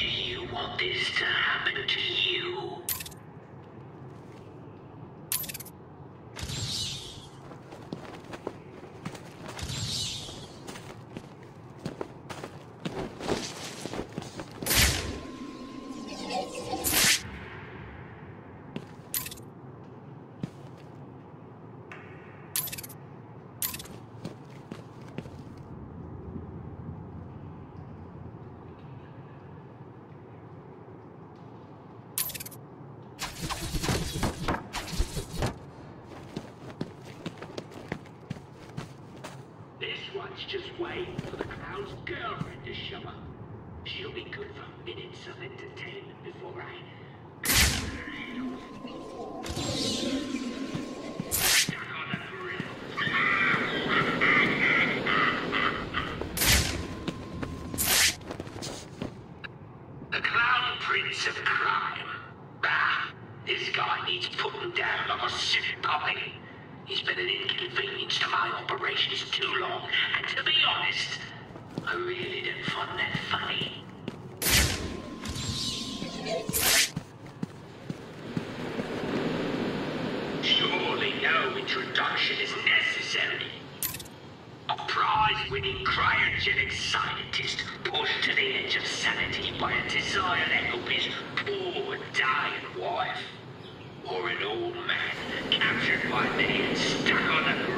Do you want this to happen to you? This one's just waiting for the clown's girlfriend to show up. She'll be good for minutes of entertainment before I... The Clown Prince of Crime. Ah, this guy needs putting down like a sick puppy. He's been an inconvenience to my operations too long, and to be honest, I really didn't find that funny. Surely no introduction is necessary. A prize-winning cryogenic scientist pushed to the edge of sanity by a desire to help his by me and stuck on grill.